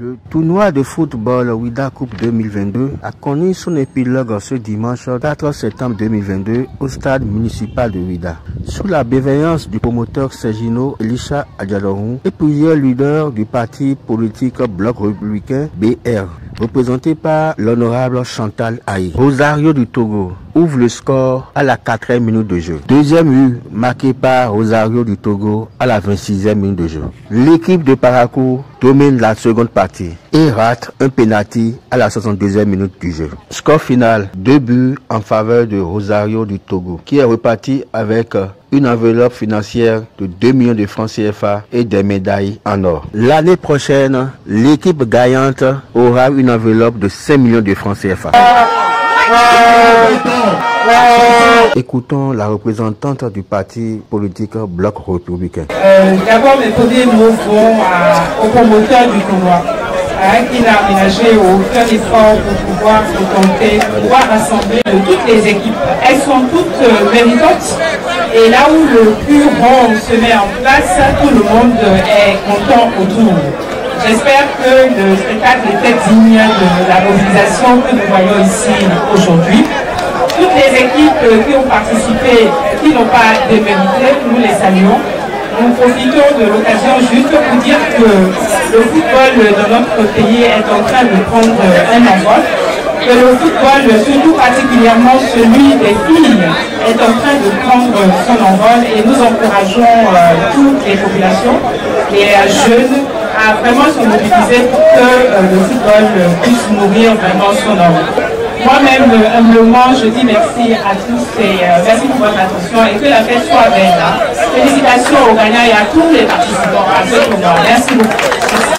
Le tournoi de football Wida Coupe 2022 a connu son épilogue ce dimanche 4 septembre 2022 au stade municipal de Wida. Sous la bienveillance du promoteur Sergino Elisha Adjadorou et plusieurs leaders du parti politique Bloc républicain BR, représenté par l'honorable Chantal Aïe. Rosario du Togo ouvre le score à la 4e minute de jeu. Deuxième but marqué par Rosario du Togo à la 26e minute de jeu. L'équipe de Parakou domine la seconde partie et rate un penalty à la 62e minute du jeu. Score final, deux buts en faveur de Rosario du Togo qui est reparti avec une enveloppe financière de 2 millions de francs CFA et des médailles en or. L'année prochaine, l'équipe gagnante aura une enveloppe de 5 millions de francs CFA. Écoutons la représentante du parti politique Bloc républicain. Euh, D'abord, mes premiers mots vont à- au promoteur du tournoi, hein, qui n'a aménagé aucun effort pour pouvoir se tenter, pour pouvoir rassembler toutes les équipes. Elles sont toutes euh, méritantes. Et là où le plus rond se met en place, tout le monde est content autour. J'espère que le spectacle était digne de la mobilisation que nous voyons ici aujourd'hui. Toutes les équipes qui ont participé, qui n'ont pas démérité, nous les saluons. Nous profitons de l'occasion juste pour dire que le football de notre pays est en train de prendre un envol, que le football, surtout particulièrement celui des filles, est en train de prendre son envol et nous encourageons euh, toutes les populations, les euh, jeunes, à vraiment se mobiliser pour que euh, le football euh, puisse nourrir vraiment son envol. Moi-même, humblement, je dis merci à tous et euh, merci pour votre attention et que la fête soit belle. hein. Félicitations aux gagnants et à tous les participants à ce tournoi. Merci beaucoup.